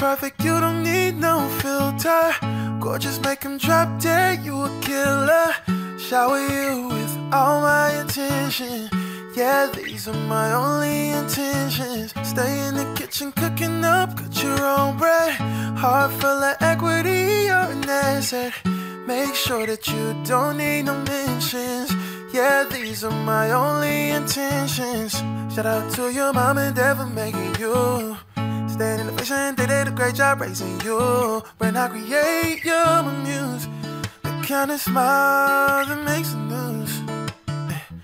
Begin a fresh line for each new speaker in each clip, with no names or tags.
perfect, you don't need no filter. Gorgeous, make him drop dead, you a killer. Shower you with all my attention. Yeah, these are my only intentions. Stay in the kitchen cooking up, cut your own bread. Heart full of equity, you're an asset. Make sure that you don't need no mentions. Yeah, these are my only intentions. Shout out to your mom and dad for making you. Stand in the vision, they did a great job raising you. When I create, you're my muse. The kind of smile that makes the news.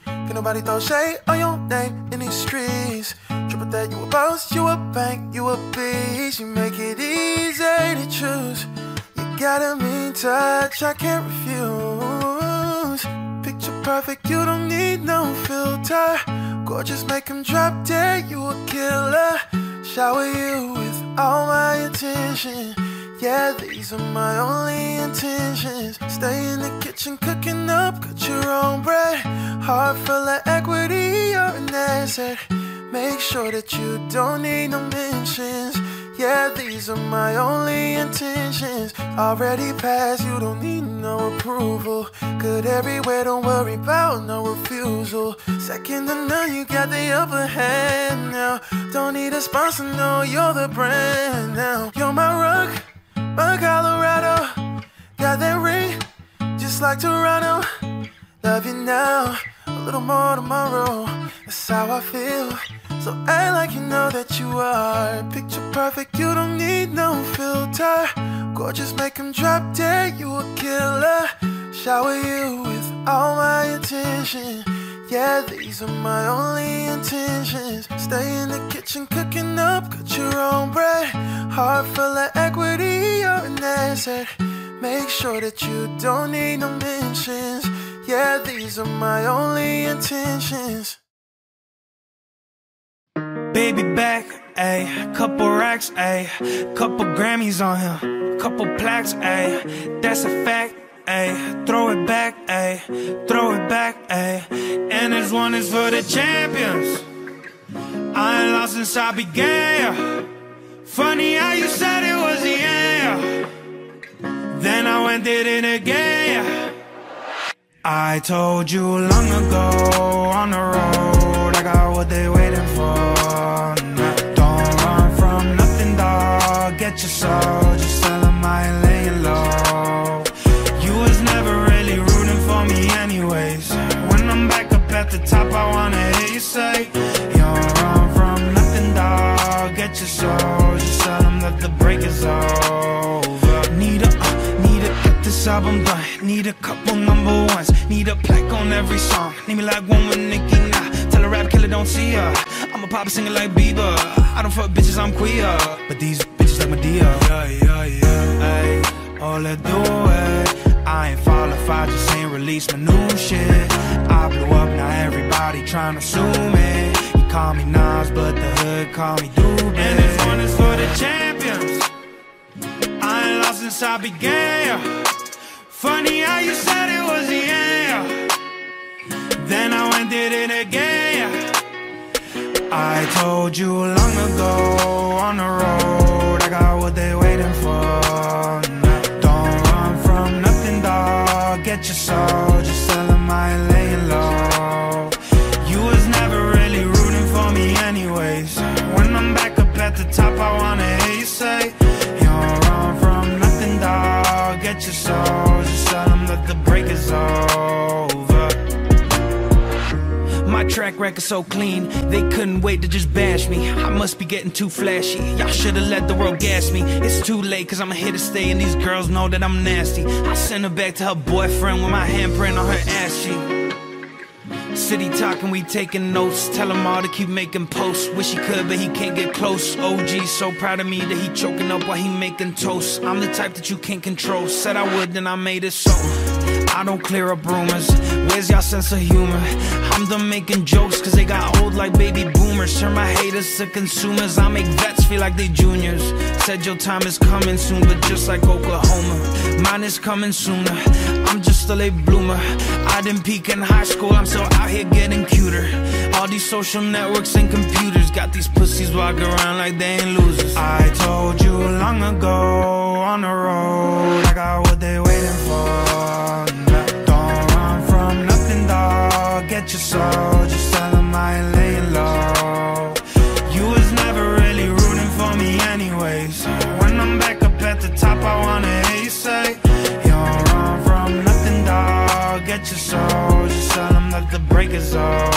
Can nobody throw shade on your name in these streets? Triple that, you a boss, you a bank, you a beast. You make it easy to choose. You got a mean touch, I can't refuse. Picture perfect, you don't need no filter. Gorgeous, make drop dead, you a killer. Shower you with all my attention. Yeah, these are my only intentions. Stay in the kitchen cooking up, cut your own bread. Heart full of equity, you're an asset. Make sure that you don't need no mentions. Yeah, these are my only intentions. Already passed, you don't need no approval. Good everywhere, don't worry about no refusal. Second to none, you got the upper hand now. Don't need a sponsor, no, you're the brand now. You're my rock, my Colorado. Got that ring, just like Toronto. Love you now, a little more tomorrow. That's how I feel. So act like you know that you are. Picture perfect, you don't need no filter. Gorgeous, make him drop dead, you a killer. Shower you with all my attention. Yeah, these are my only intentions. Stay in the kitchen cooking up, cut your own bread. Heart full of equity, you're an asset. Make sure that you don't need no mentions. Yeah, these are my only intentions
Baby back, ayy, couple racks, ayy, couple Grammys on him, couple plaques, ayy, that's a fact, ayy, throw it back, ayy, throw it back, ayy, and this one is for the champions. I ain't lost since I began. Funny how you said it was the end. Then I went it again. I told you long ago on the road, I got what they Don't run from nothing, dog. Get your soul, just tell them I ain't laying low. You was never really rooting for me, anyways. When I'm back up at the top, I wanna hear you say, You don't run from nothing, dog. Get your soul, just tell that the break is over. Need a, uh, need a, get this album done. Need a couple number ones. Need a plaque on every song. Need me like one with Nicki a rap killer don't see her. I'm a pop singer like Bieber. I don't fuck bitches, I'm queer. But these bitches like Madea. Yeah, yeah, yeah. Ay, all I do it. I ain't fall if I just ain't release my new shit. I blew up, now everybody tryna sue me. You call me Nas, but the hood call me Doobie. And this one is for the champions. I ain't lost since I began. Funny how you said it was the end. I did it again. I told you long ago on the road, I got what they waiting for. Don't run from nothing, dog. Get your soul, track record so clean, they couldn't wait to just bash me. I must be getting too flashy. Y'all should've let the world gas me. It's too late, cause I'm here to stay, and these girls know that I'm nasty. I send her back to her boyfriend with my handprint on her ass cheek. City talking, we taking notes. Tell him all to keep making posts. Wish he could, but he can't get close. OG so proud of me that he choking up while he making toast. I'm the type that you can't control. Said I would, then I made it so. I don't clear up rumors. Where's y'all sense of humor? I'm done making jokes cause they got old like baby boomers. Turn my haters to consumers. I make vets feel like they juniors. Said your time is coming soon, but just like Oklahoma, mine is coming sooner. I'm just a late bloomer. I didn't peak in high school, I'm still out here getting cuter. All these social networks and computers got these pussies walking around like they ain't losers. I told you long
ago on the road, like I got so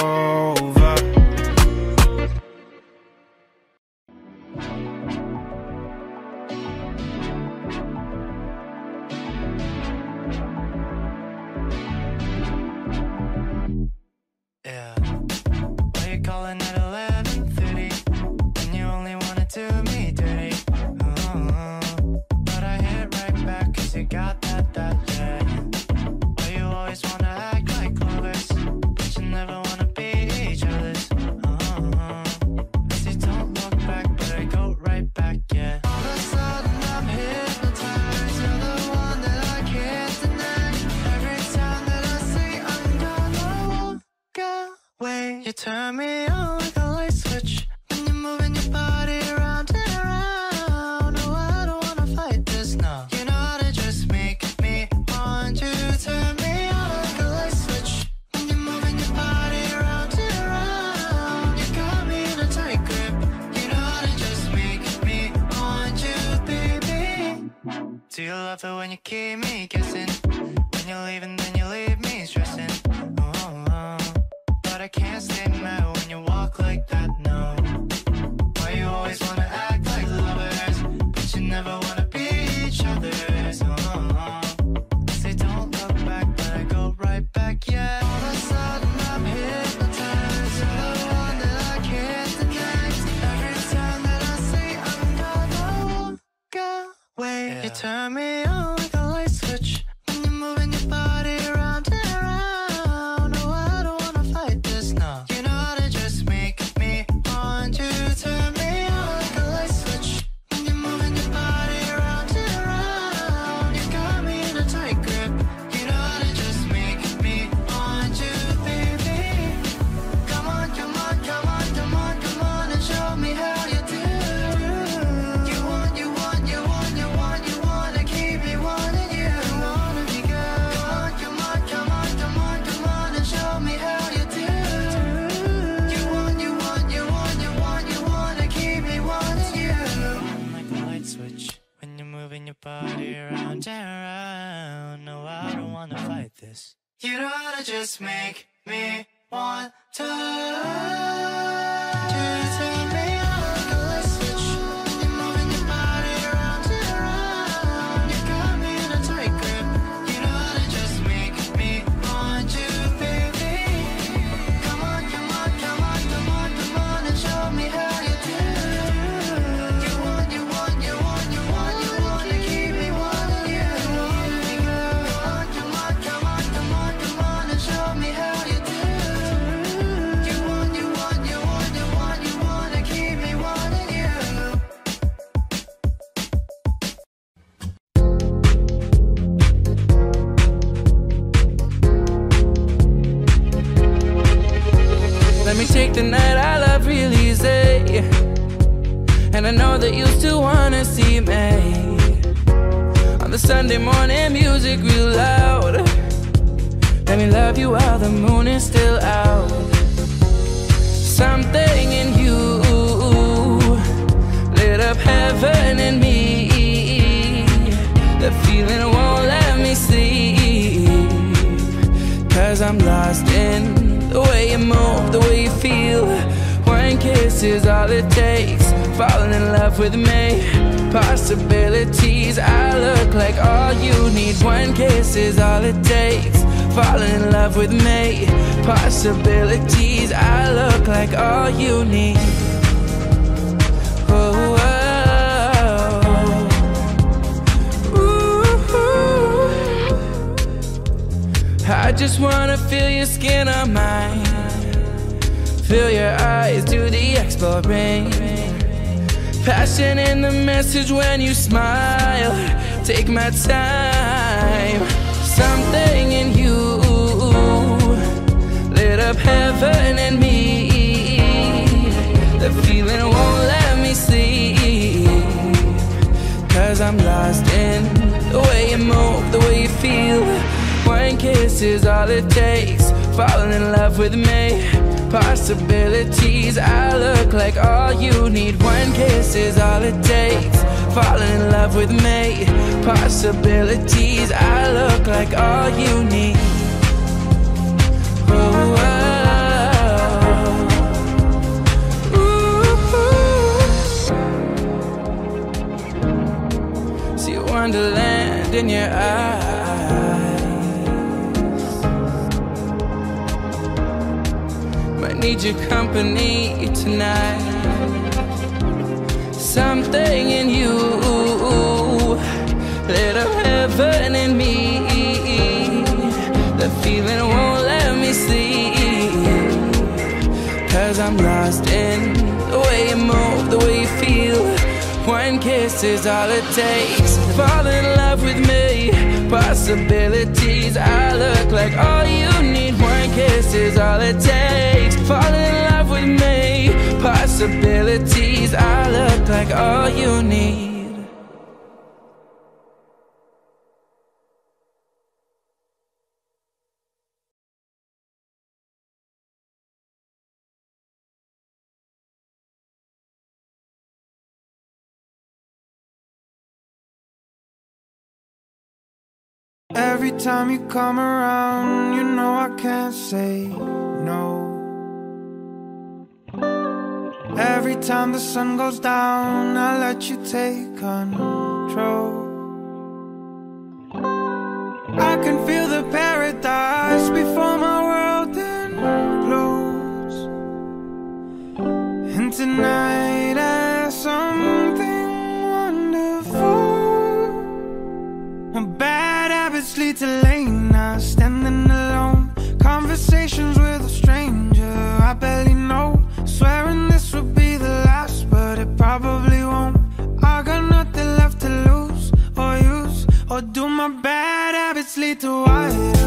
Turn me on like a light switch. When you're moving your body around and around No, I don't wanna fight this, no. You know how to just make me want you. Turn me on like a light switch. When you're moving your body around and around You got me in a tight grip. You know how to just make me want you, baby. Do you love it when you keep me guessing? When you're leaving, then you just make And
I know that you still wanna see me. On the Sunday morning, music real loud. Let me love you while the moon is still out. Something in you lit up heaven in me. The feeling won't let me sleep. Cause I'm lost in the way you move, the way you feel. One kiss is all it takes. Falling in love with me. Possibilities, I look like all you need. One kiss is all it takes. Falling in love with me. Possibilities, I look like all you need. Oh, oh. I just wanna feel your skin on mine. Feel your eyes do the exploring. Passion in the message when you smile. Take my time. Something in you lit up heaven in me. The feeling won't let me sleep. Cause I'm lost in the way you move, the way you feel. One kiss is all it takes. Falling in love with me. Possibilities, I look like all you need. One kiss is all it takes. Falling in love with me. Possibilities, I look like all you need. Oh, oh. See wonderland in your eyes. Need your company tonight. Something in you lit up heaven in me. The feeling won't let me sleep. Cause I'm lost in the way you move, the way you feel. One kiss is all it takes. Fall in love with me. Possibilities, I look like all you need. Kiss is all it takes. Fall in love with me. Possibilities, I look like all you need.
Every time you come around, you know I can't say no. Every time the sun goes down, I let you take control. I can feel the paradise before my world implodes. And tonight. to late now, standing alone. Conversations with a stranger I barely know. Swearing this would be the last, but it probably won't. I got nothing left to lose or use, or do my bad habits lead
to
what?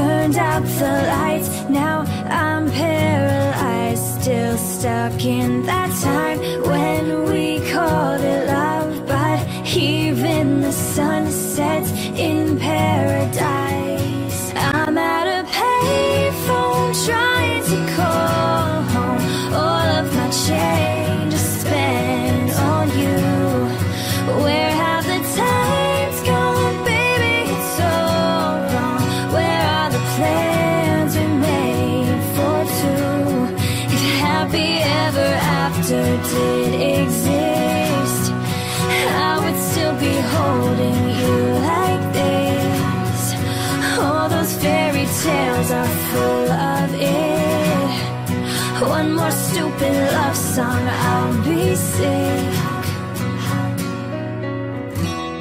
turned out the lights. Now I'm paralyzed Still stuck in that time When we called it love. But even the sun sets in paradise. I'm at a payphone trying I'll be sick.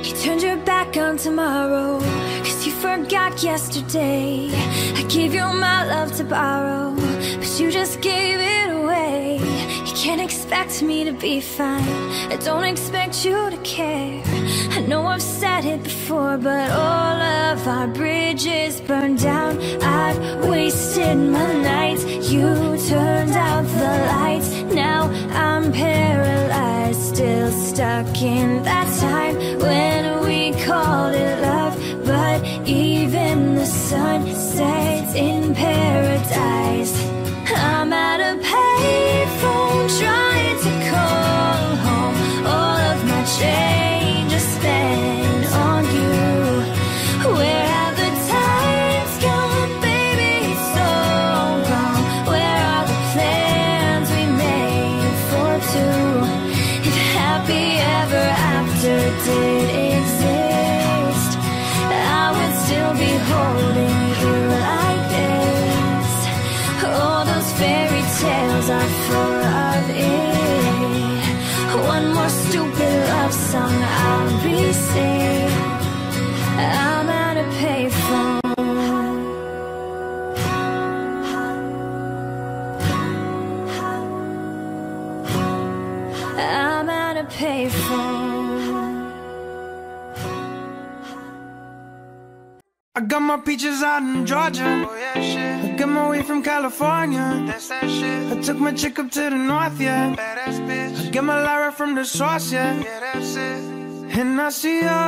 You turned your back on tomorrow Cause you forgot yesterday. I gave you my love to borrow But you just gave it away. You can't expect me to be fine. I don't expect you to care. I know I've said it before, but all of our bridges burned down. I've wasted my nights. You turned out the lights. Now I'm paralyzed, still stuck in that time when we called it love. But even the sun sets in paradise. I'm at a payphone trying to call home all of my
chains. My peaches out in Georgia.
Oh yeah, shit.
I got my weed from California.
That's that shit.
I took my chick up to the north, yeah.
Badass bitch.
I get my Lyra from the source, yeah.
Yeah, that's it.
And I see you,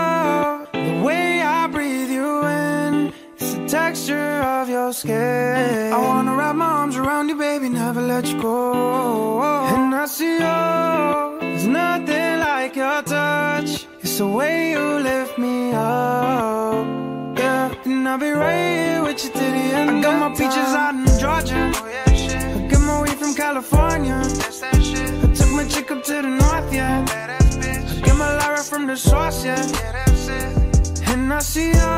the way I breathe you in. It's the texture of your skin. I wanna wrap my arms around you, baby, never let you go. And I see you, there's nothing like your touch. It's the way you lift me up. And I'll be right here with you to the end. I got my peaches out in Georgia.
Oh yeah, shit.
I get my weed from California.
That's that shit.
I took my chick up to the north, yeah.
Badass bitch.
Get my Lyra from the source, yeah.
Yeah, that's it.
And I see you,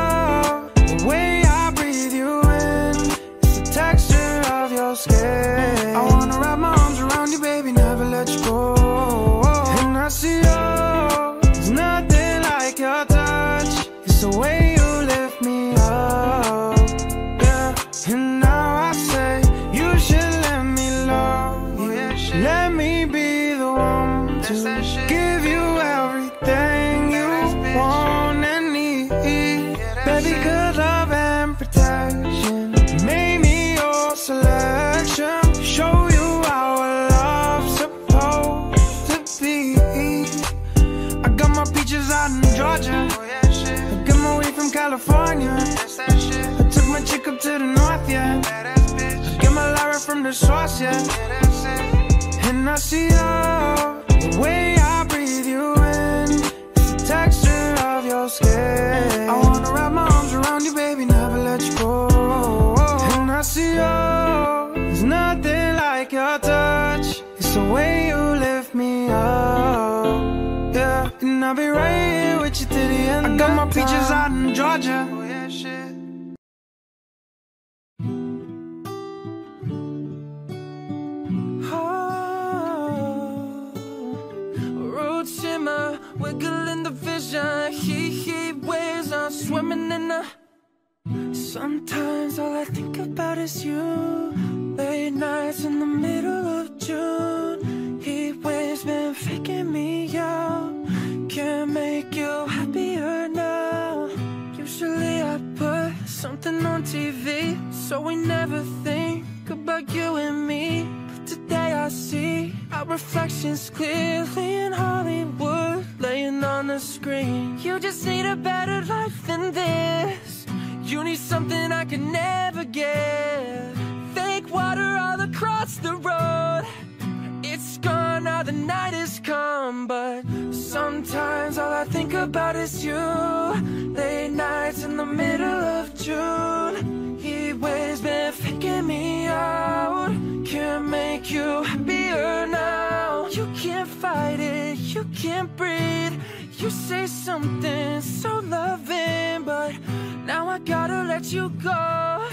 the way I breathe you in. It's the texture of your skin. I wanna wrap my arms around you, baby, never let you go. And I see you, there's nothing like your touch. It's the way up to the north, yeah. Get my Lyra from the source, yeah.
Yeah, that's it.
And I see you, the way I breathe you in. It's the texture of your skin. I wanna wrap my arms around you, baby, never let you go. And I see you, there's nothing like your touch. It's the way you lift me up. Yeah, and I'll be right here with you to the end. I got my peaches out in Georgia.
Reflections clearly in Hollywood, laying on the screen. You just need a better life than this. You need something I can never get. Fake water all across the road. It's gone now, the night is come, but sometimes all I think about is you. Late nights in the middle of June. Heat waves been faking me out. Can't make you happier now. You can't fight it, you can't breathe. You say something so loving, but now I gotta let you go.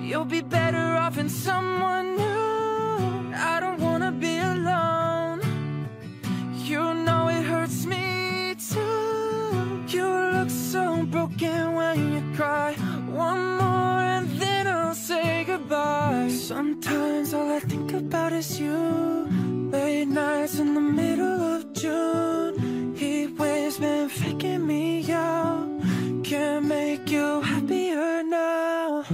You'll be better off in someone new. I don't wanna be alone. You know it hurts me too. You look so broken when you cry. One more say goodbye. Sometimes all I think about is you. Late nights in the middle of June. Heat waves been faking me out. Can't make you happier now.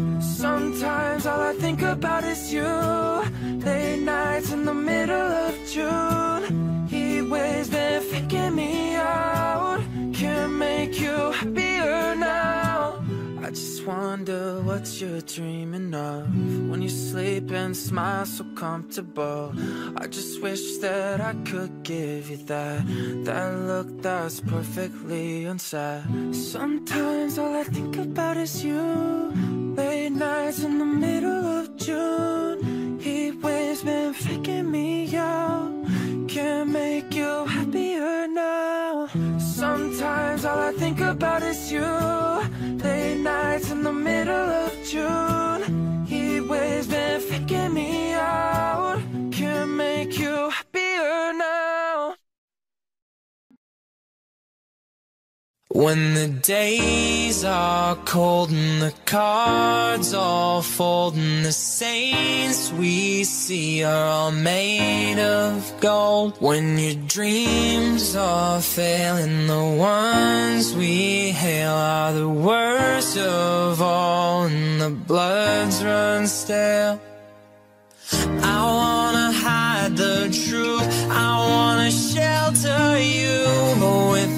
Sometimes all I think about is you. Late nights in the middle of June. Heat waves been faking me out. Can't make you. I just wonder what you're dreaming of when you sleep and smile so comfortable. I just wish that I could give you that that look that's perfectly unsaid. Sometimes all I think about is you. Late nights in the middle of June. Heat waves been faking me out. Can't make you happier now. Sometimes all I think about is you. Middle When the days are cold and the cards all fold and the saints we see are all made of gold. When your dreams are failing, the ones we hail are the
worst of all and the bloods run stale. I wanna hide the truth, I wanna shelter you, but with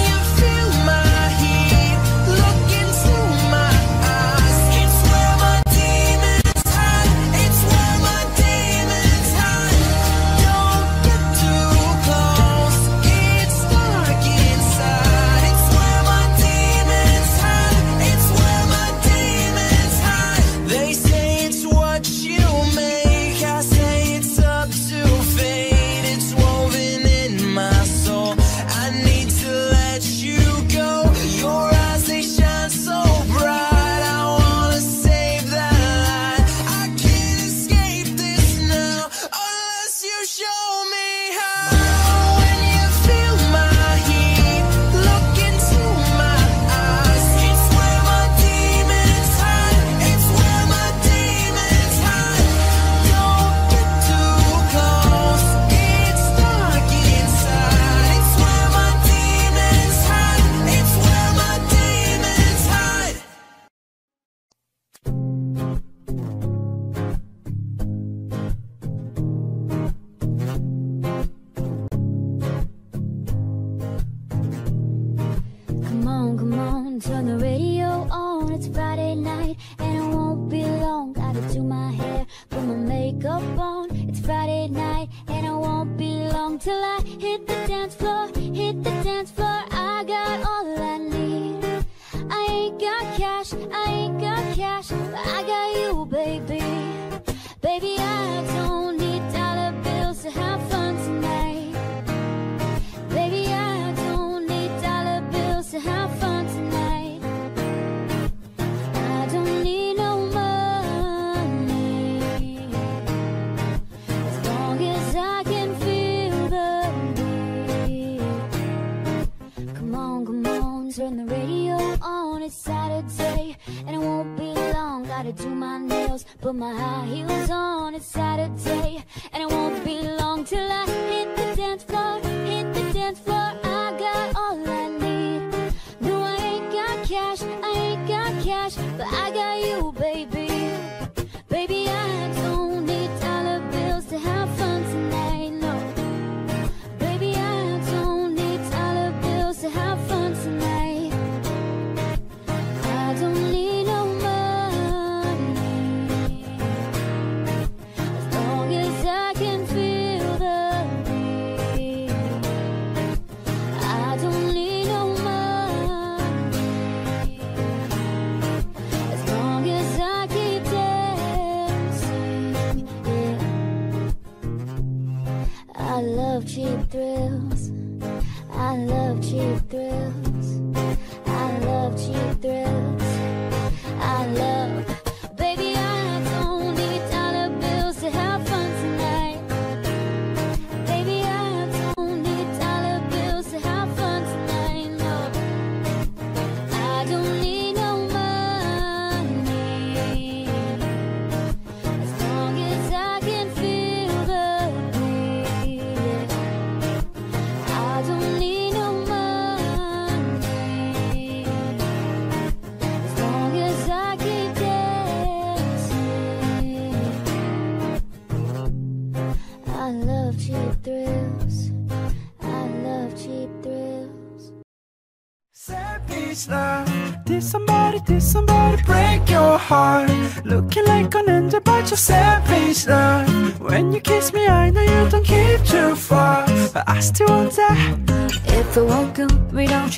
My
heart.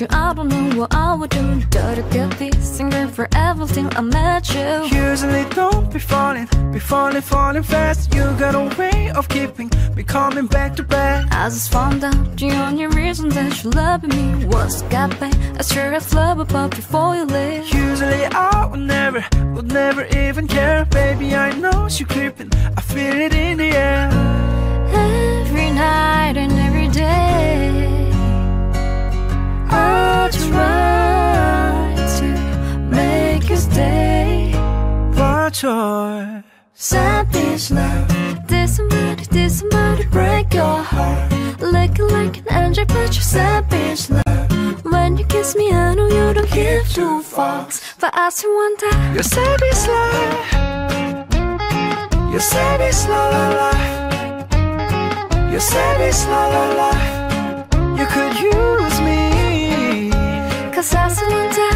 Without you, I don't know what I would do. Gotta get this live forever till I met you.
Usually don't be falling, be falling, falling fast. You got a way of keeping me coming back to back.
I just found out the only reason that you love me was got back. I sure I love about before you leave.
Usually I would never, would never even care. Baby, I know you creeping, I feel it in the air.
Every night and every day,
You're
Savage love. Did somebody, did somebody break your heart? Looking like an angel, but you're savage love. When you kiss me, I know you don't give two fucks. But I still want that.
You're savage love. You're savage la la la. You're savage la la la. You could use me.
Cause I still want that.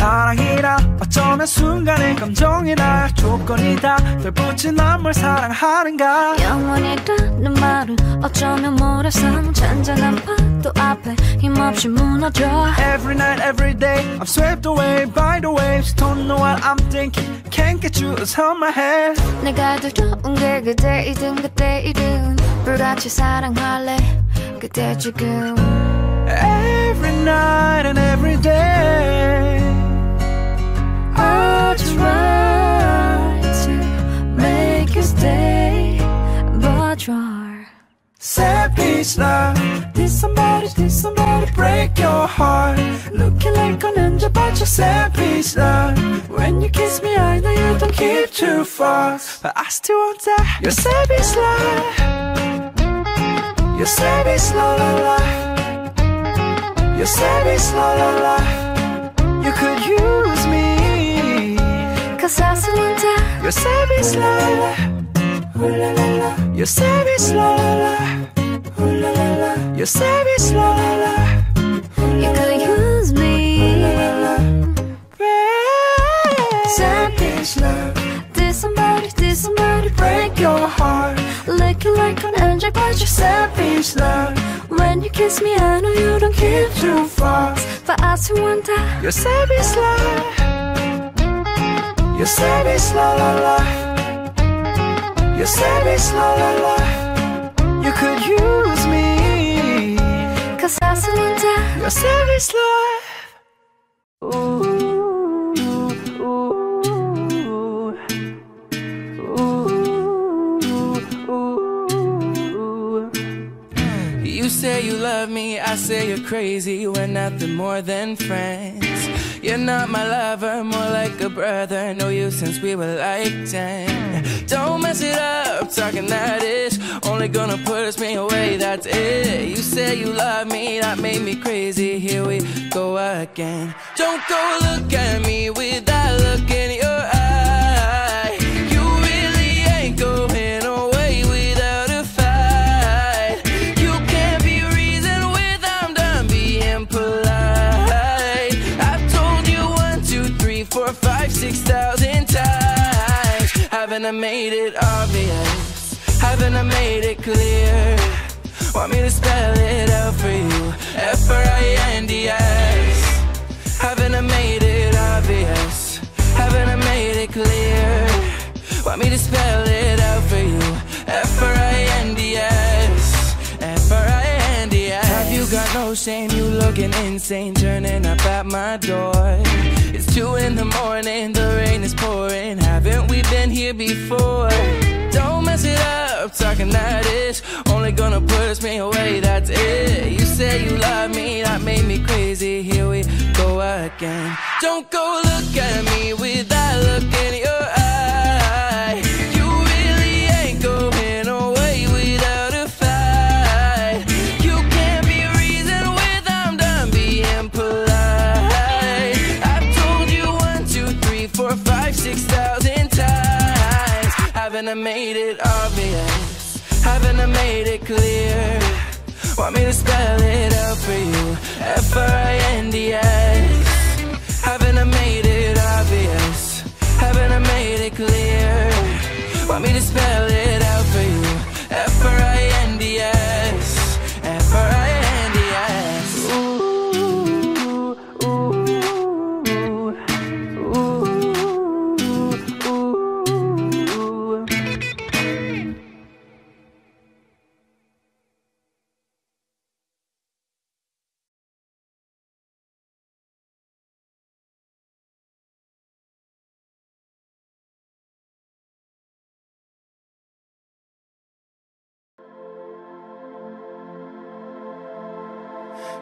사랑이라 어쩌면 순간의 감정이라 조건이 다 널 붙인 난뭘 사랑하는가
영원이라는 말은 어쩌면 모래성 잔잔한 파도 앞에 힘없이 무너져.
Every night, every day I'm swept away by the waves Don't know what I'm thinking Can't get you out of my head
내가 더 좋은 게 그대이든 그때이든 불같이 사랑할래 그대 지금
Every night and every day
But you're
Savage love Did somebody, did somebody break your heart. Looking like an angel but you're savage love When you kiss me I know you don't keep too far But I still want that. You're savage love You're savage la la la. You're savage la la la. You could use me.
Cause I still want that
You're la la la la You're savage la la la Ooh la la la la
You could use me. Savage love. Did somebody, did somebody break your heart? Looking like an angel but you're savage love. When you kiss me I know you don't give two fucks But I still want that.
You're savage love You're savage la la la You're savage la la la You could use me
Cause I still want that
You're savage love
You say you love me, I say you're crazy. We're nothing more than friends. You're not my lover, more like a brother. Know you since we were like 10. Don't mess it up, talking that ish. Only gonna push me away, that's it. You say you love me, that made me crazy. Here we go again. Don't go look at me with that look in your eye. I made it obvious? Haven't I made it clear? Want me to spell it out for you? F R I N D S. Haven't I made it obvious? Haven't I made it clear? Want me to spell it out for you? F No shame? You looking insane, turning up at my door. It's two in the morning, the rain is pouring. Haven't we been here before? Don't mess it up, talking that ish. Only gonna push me away, that's it. You say you love me, that made me crazy. Here we go again. Don't go look at me with that look in your eye.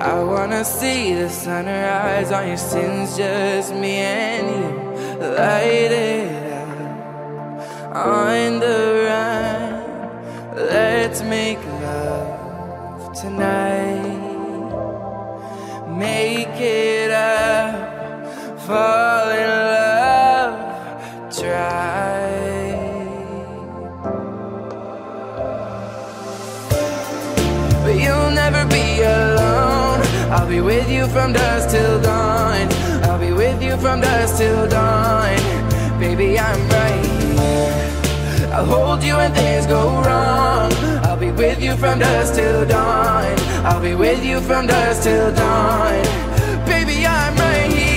I wanna see the sunrise on your sins, just me and you. Light it up on the run. Let's make love tonight. Make it up, fall I'll be with you from dusk till dawn. I'll be with you from dusk till dawn. Baby, I'm right here. I'll hold you when things go wrong. I'll be with you from dusk till dawn. I'll be with you from dusk till dawn. Baby, I'm right here.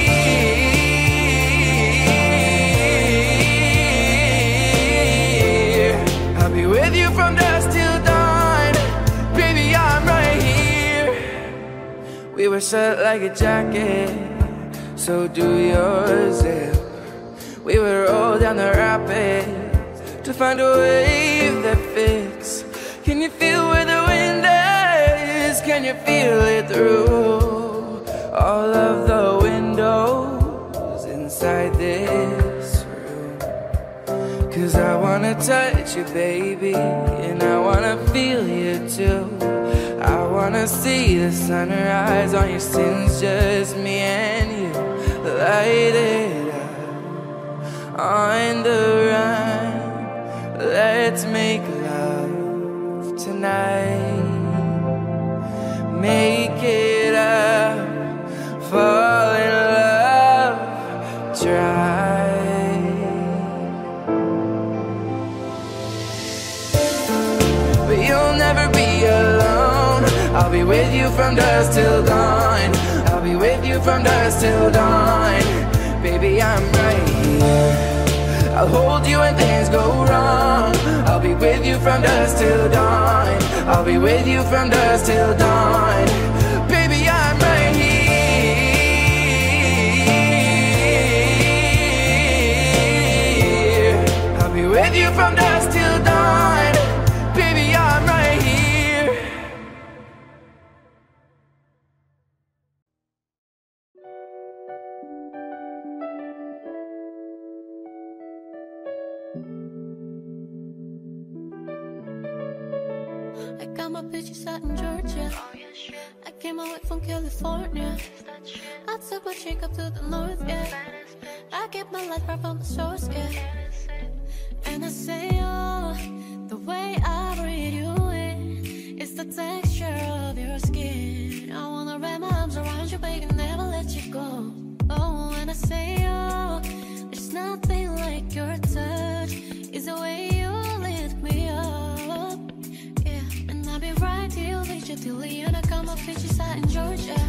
I'll be with you from dusk We were set like a jacket, so do your zip. We would roll down the rapids to find a wave that fits. Can you feel where the wind is? Can you feel it through all of the windows inside this room? Cause I wanna touch you, baby, and I wanna feel you too. I wanna see the sunrise on your sins, just me and you. Light it up on the run. Let's make love tonight. Make it up, fall I'll be with you from dusk till dawn. I'll be with you from dusk till dawn. Baby, I'm right here. I'll hold you when things go wrong. I'll be with you from dusk till dawn. I'll be with you from dusk till dawn. Baby, I'm right here. I'll be with you from dusk till dawn.
In Georgia. I came away from California. I took my chick up to the north, yeah. I get my life right from the source, yeah. And I say, oh, the way I breathe you in is the texture of your skin. I wanna wrap my arms around you, baby, never let you go. Oh, and I say, oh, there's nothing like your touch. Be right here, reach you till. I got my bitches out in Georgia.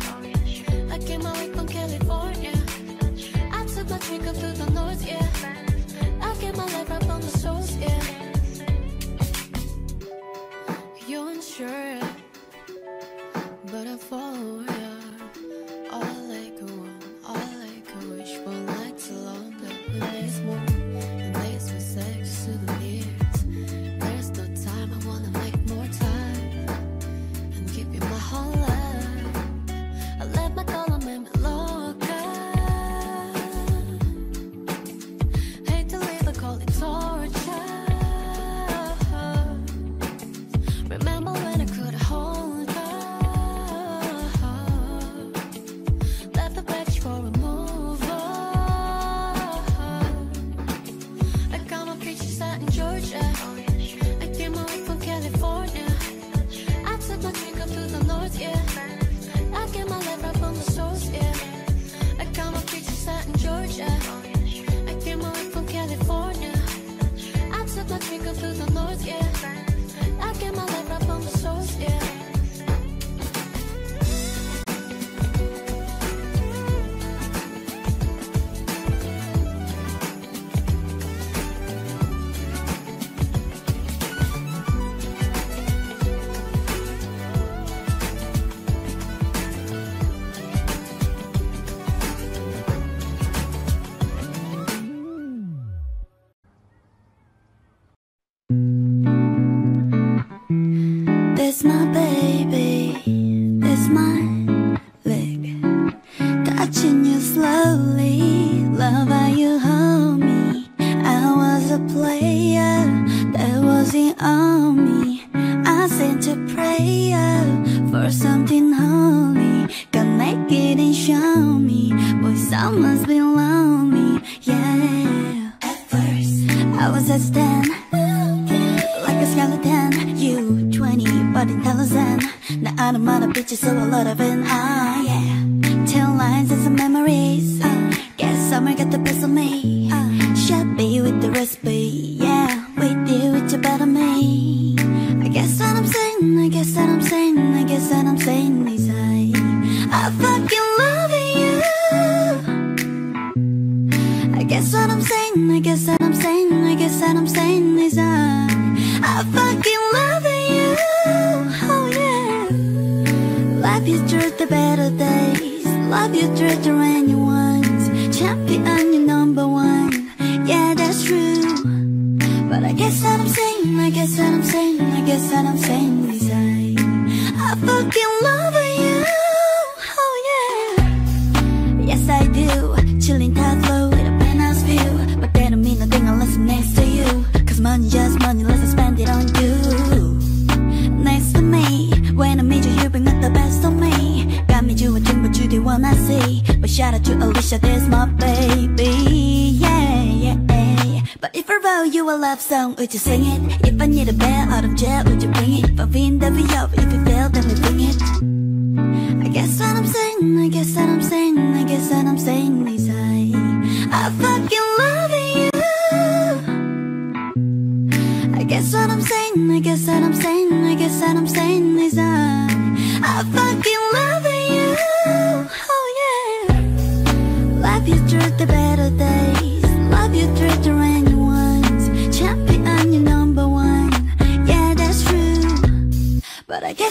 I came away from California. I took my trip up to the north, yeah. I get my life right from the source, yeah.
It's my
baby.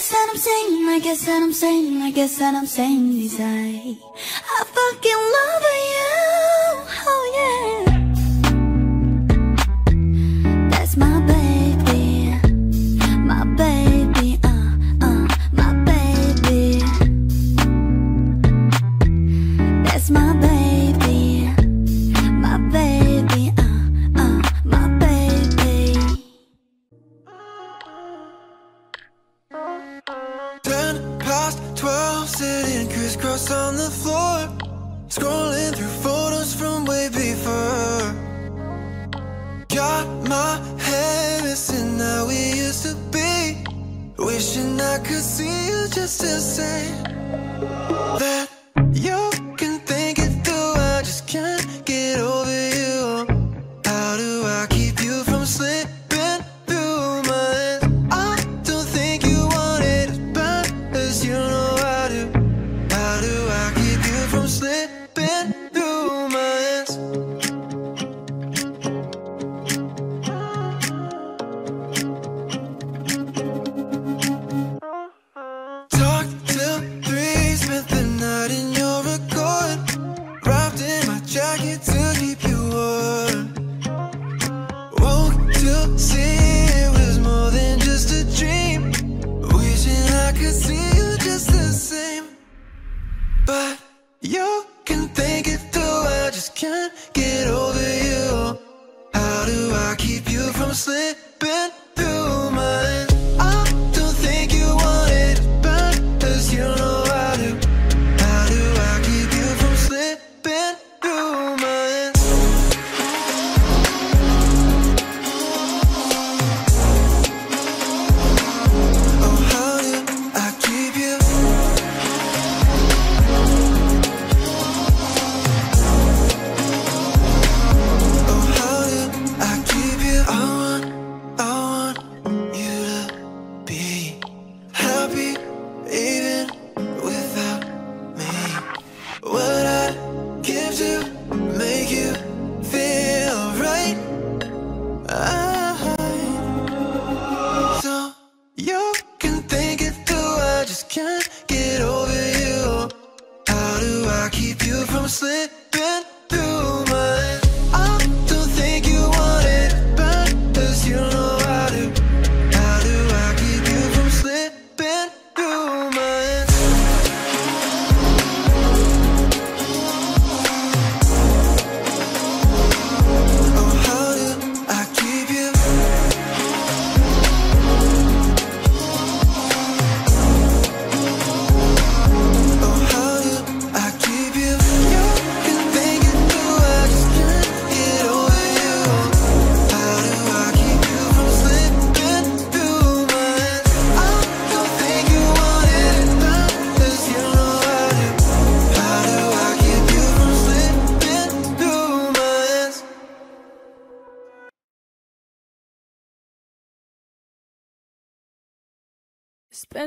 guess that I'm saying, I guess that I'm saying, I guess that I'm saying is I, I fucking love you.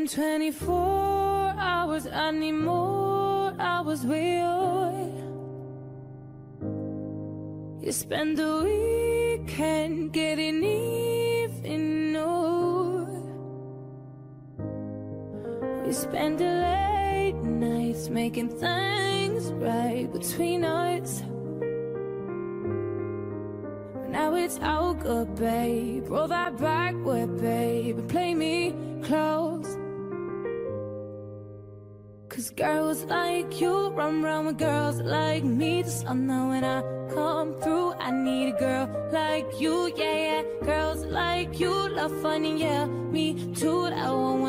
24 hours, I need more hours with you. You spend the weekend getting even, more. We spend the late nights making things right between us. Now it's all good, babe. Roll that back, with babe. Play me close. Cause girls like you run around with girls like me. Just I know when I come through I need a girl like you, yeah, yeah. Girls like you love fun and yeah, me too That one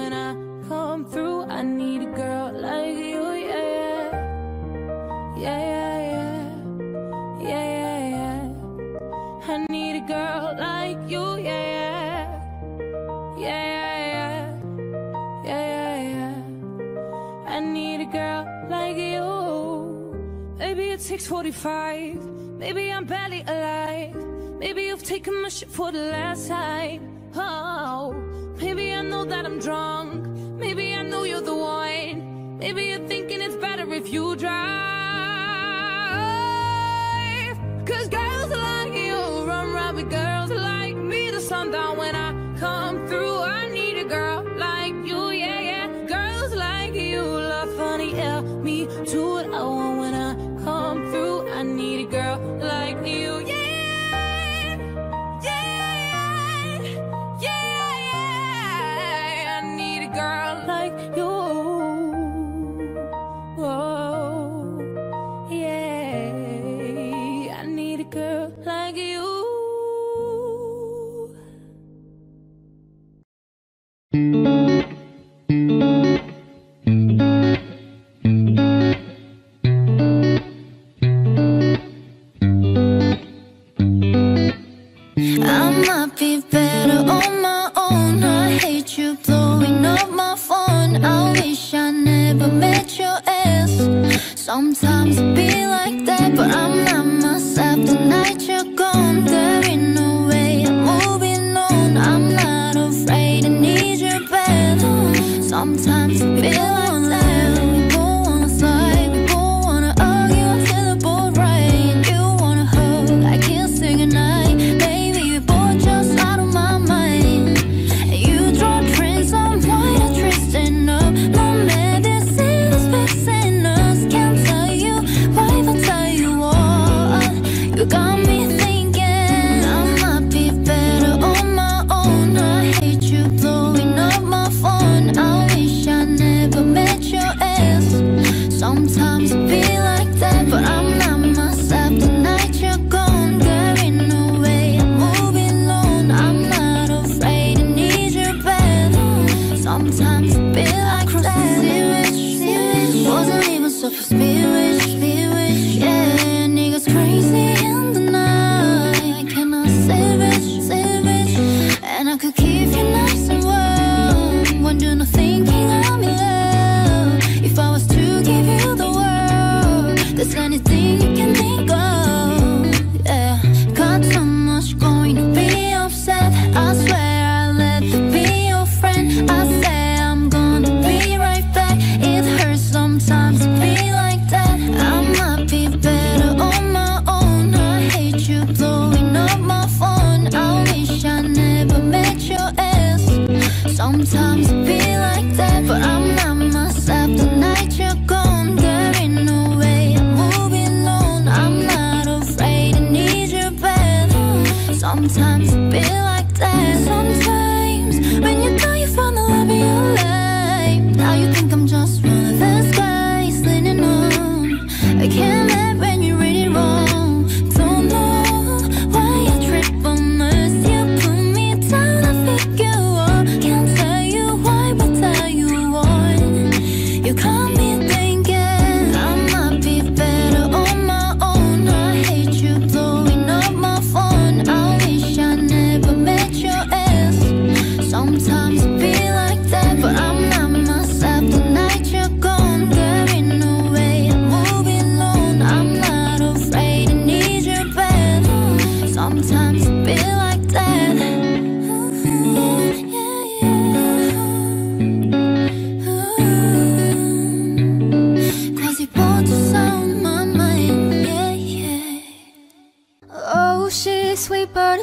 Maybe I'm barely alive. Maybe you've taken my shit for the last time. Oh, maybe I know that I'm drunk.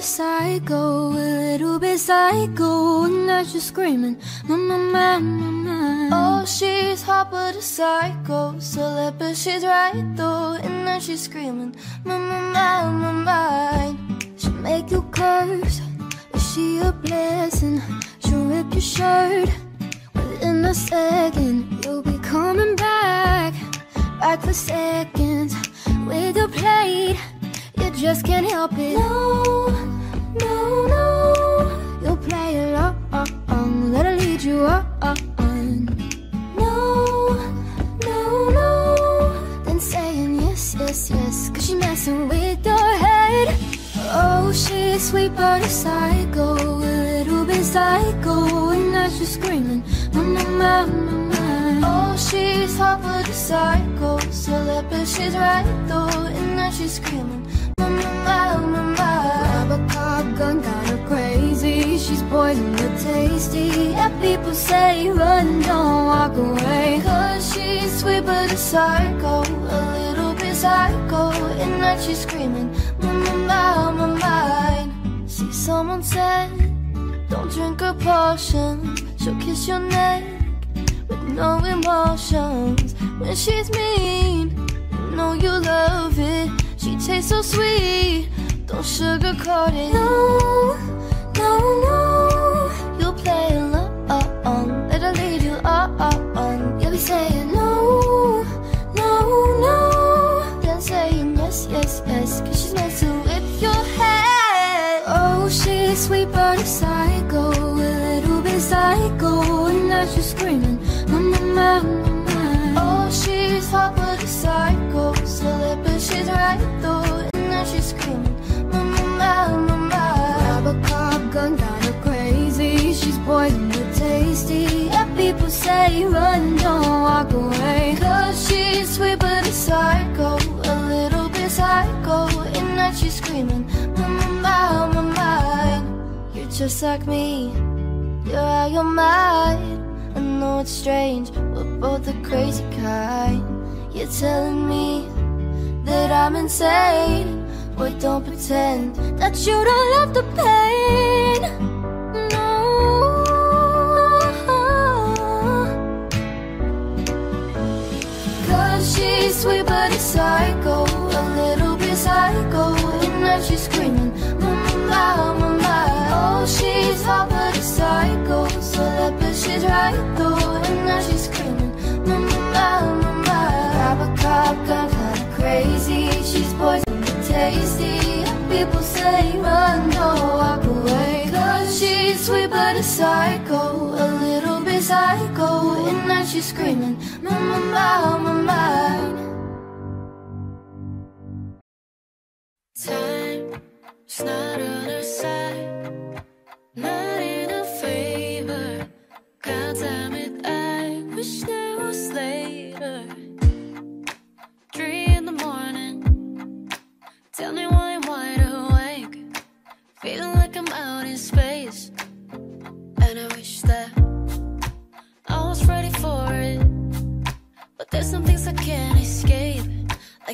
Psycho, a little bit psycho, and now she's screaming, mama, mama, mama.
Oh, she's hot but a psycho, celeb but she's right though, and now she's screaming, my, my, my, my mind.
She'll make you curse. Is she a blessing? She'll rip your shirt. Within a second, you'll be coming back. Back for seconds. With your plate, you just can't help it. No, no, no. You'll play along. Let her lead you on. No, no, no. Then saying yes, yes, yes. Cause she's messing with your head. Oh, she's sweet but a psycho, a little bit psycho, and now she's screaming, mama, mama, mama.
Oh, she's hot but a psycho, celeb but she's right though, and now she's screaming, my, my, my,
gun, got her crazy. She's poison but tasty. Yeah, people say run, don't walk away.
Cause she's sweet but a psycho, a little bit psycho, and now she's screaming, my, my, my, mind. See, someone said, don't drink her potion, she'll kiss your neck with no emotions. When she's mean, you know you love it. She tastes so sweet, don't sugarcoat it.
No, no, no.
You'll play along, let her lead you on. You'll be saying
No, no, no.
Then saying yes, yes, yes Cause she's meant to whip your head
Oh, she's sweet but a psycho, a little bit psycho, and now she's screaming, mama, mama.
Oh, she's hot but a psycho Celeb but she's right though And now she's screaming
Grab
mama
a cop gun, crazy. She's poison but tasty. Yeah, people say run, don't walk away.
She's sweet but a psycho A little bit psycho And now she's screaming Mama, mama, mine You're just like me You're out your mind I know it's strange We're both the crazy kind You're telling me That I'm insane Boy, don't pretend
That you don't love the pain. No.
Cause she's sweet but a psycho A little bit psycho. And now she's screaming Mama, mama, Oh, she's hot but a psycho Celeb but she's right though. And now she's screaming Mama, mama, cop gun, kinda crazy She's poison tasty. People say run, don't walk away. Cause she's sweet but a psycho A little bit psycho. And now she's screaming Mama, mama, mine Time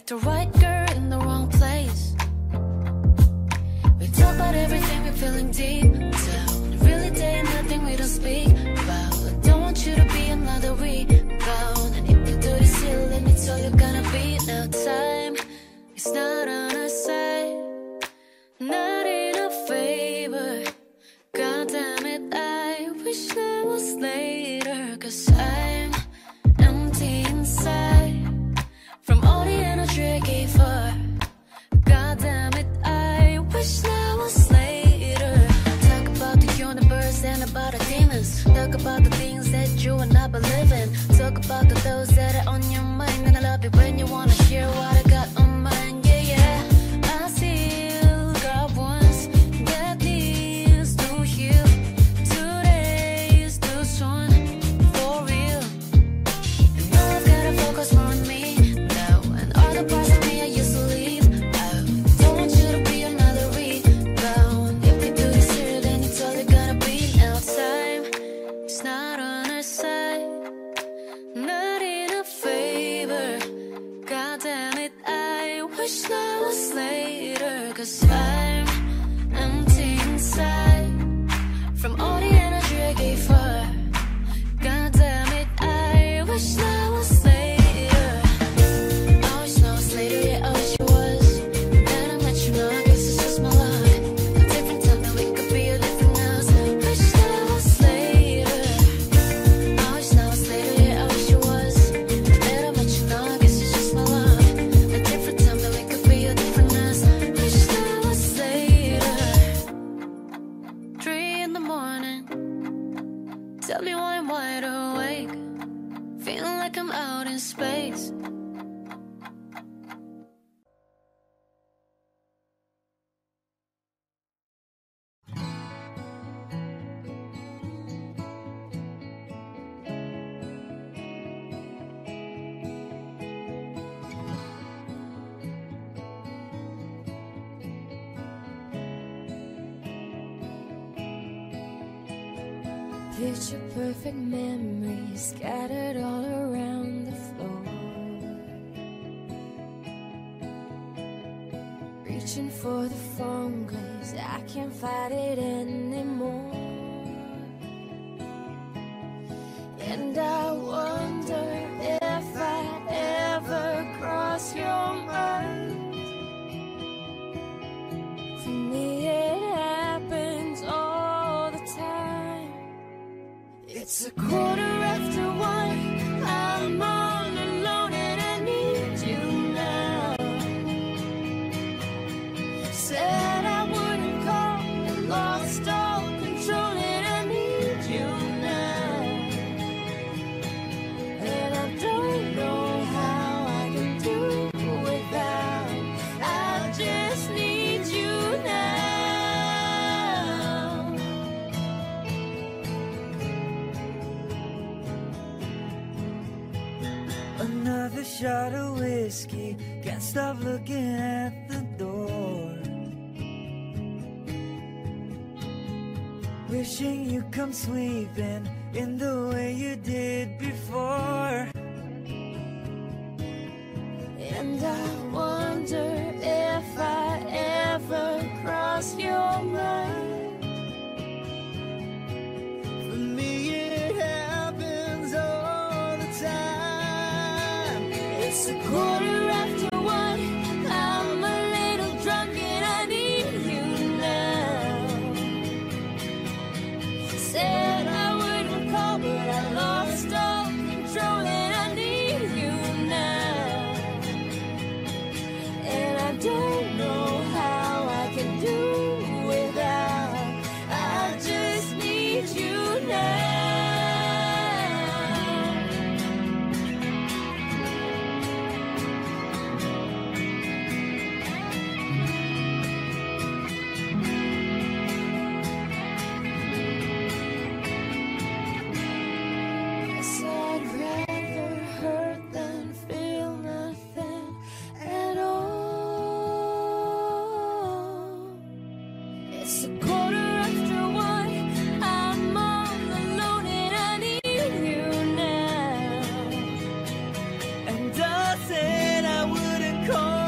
the right girl in the wrong place. We talk about everything we're feeling deep down. Really there ain't nothing we don't speak about. I don't want you to be another rebound And if you do this here, let me tell you gonna be Now time. Is not on I've living. Talk about the
those that are on your mind. Me, it
happens all the time. It's a
Wishing you come sweeping in the way you did before.
said I wouldn't call.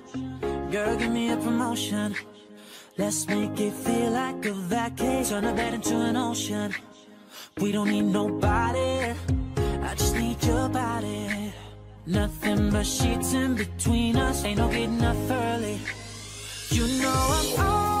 Girl, give me a promotion. Let's make it feel like a vacation. Turn a bed into an ocean. We don't need nobody. I just need your body. Nothing but sheets in between us. Ain't no getting up early. You know I'm always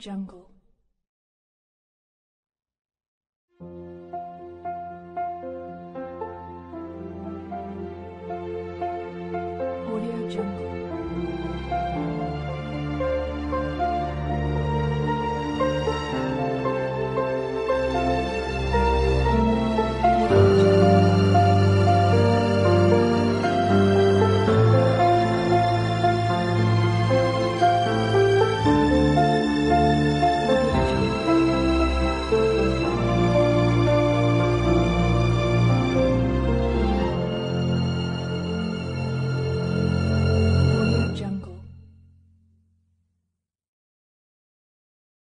Jungle.